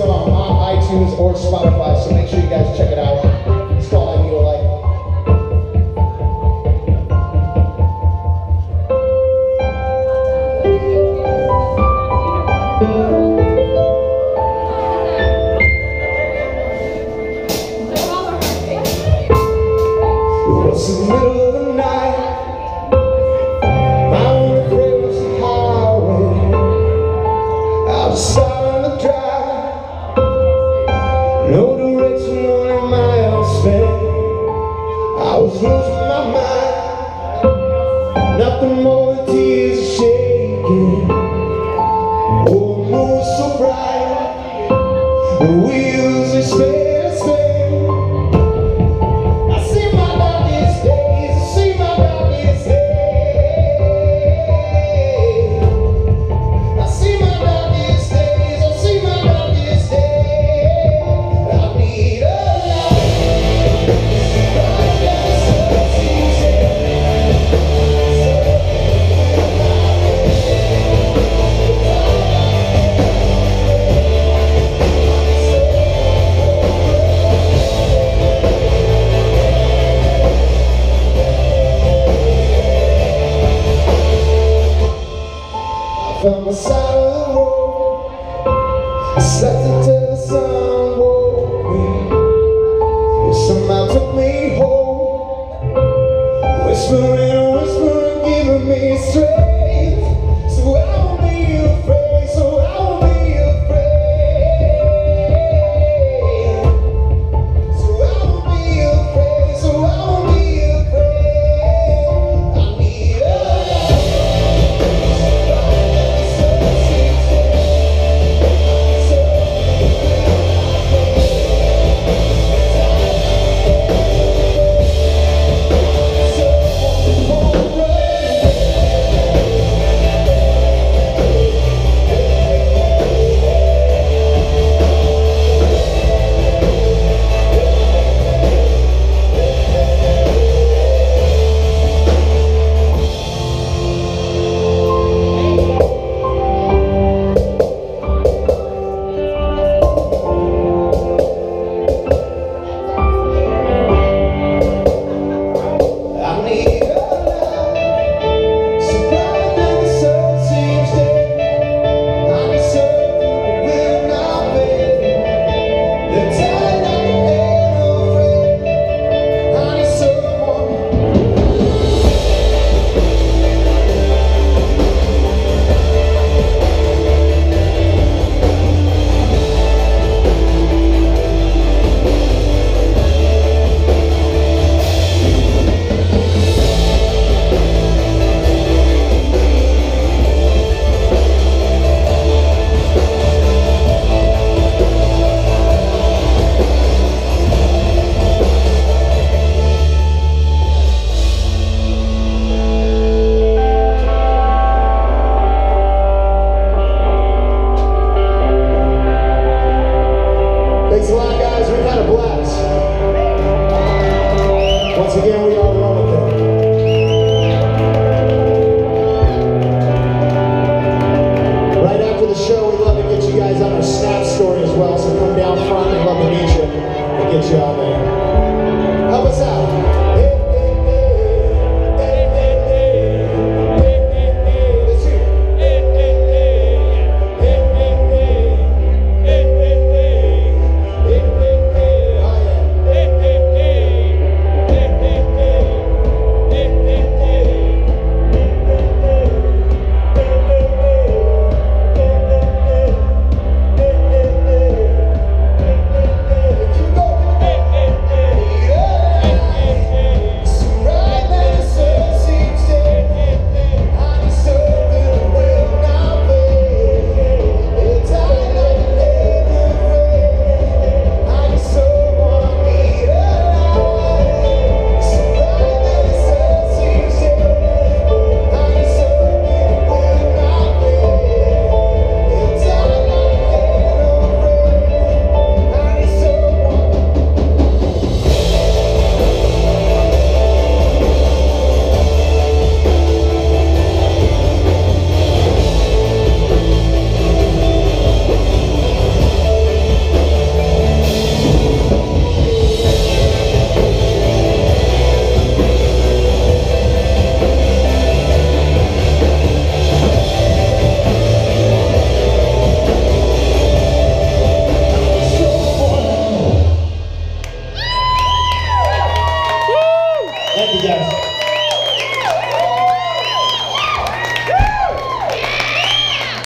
On iTunes or Spotify, so make sure you guys check it out. It's called I Need a Light. Was the middle No direction, only miles spent. I was losing my mind. Nothing more than tears I the side of the road. Slept until the sun Once again, we are one with them. Right after the show, we'd love to get you guys on our Snap story as well. So come down front. We'd love to meet you and get you on there.